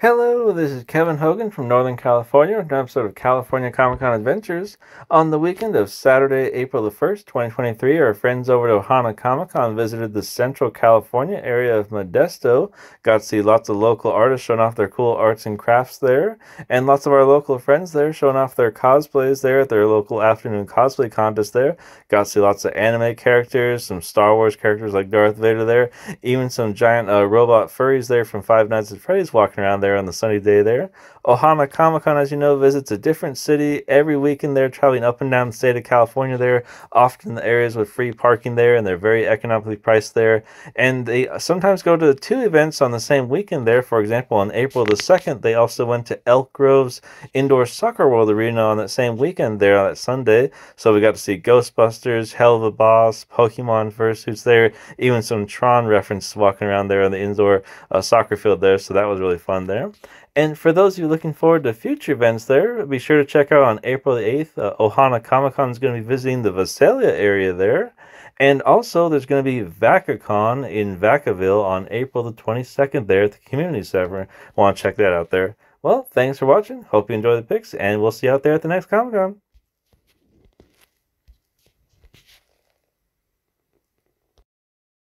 Hello, this is Kevin Hogan from Northern California an episode of California Comic Con Adventures. On the weekend of Saturday, April the 1st, 2023, our friends over at Ohana Comic Con visited the Central California area of Modesto. Got to see lots of local artists showing off their cool arts and crafts there, and lots of our local friends there showing off their cosplays there at their local afternoon cosplay contest there. Got to see lots of anime characters, some Star Wars characters like Darth Vader there, even some giant uh, robot furries there from Five Nights at Freddy's walking around there on the sunny day there. Ohana Comic Con, as you know, visits a different city every weekend. They're traveling up and down the state of California there, often the areas with free parking there, and they're very economically priced there. And they sometimes go to two events on the same weekend there. For example, on April the 2nd, they also went to Elk Grove's Indoor Soccer World Arena on that same weekend there on that Sunday. So we got to see Ghostbusters, Helluva Boss, Pokemon Fursuits there, even some Tron reference walking around there on the indoor uh, soccer field there. So that was really fun there. And for those of you looking forward to future events there, be sure to check out on April the 8th, uh, Ohana Comic Con is going to be visiting the Visalia area there. And also, there's going to be VacaCon in Vacaville on April the 22nd there at the Community Center. Want to check that out there. Well, thanks for watching. Hope you enjoy the pics, and we'll see you out there at the next Comic Con.